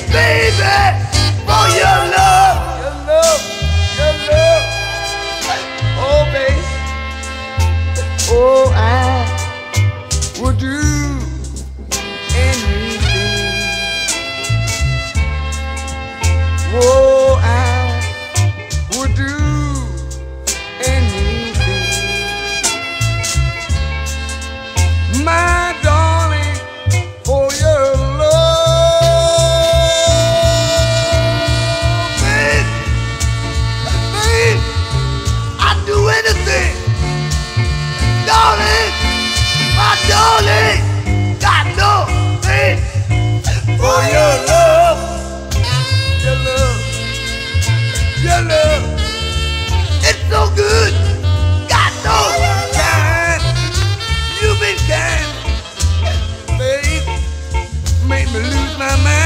for your love, your love, your love. Oh, baby. Oh, I would do my mind.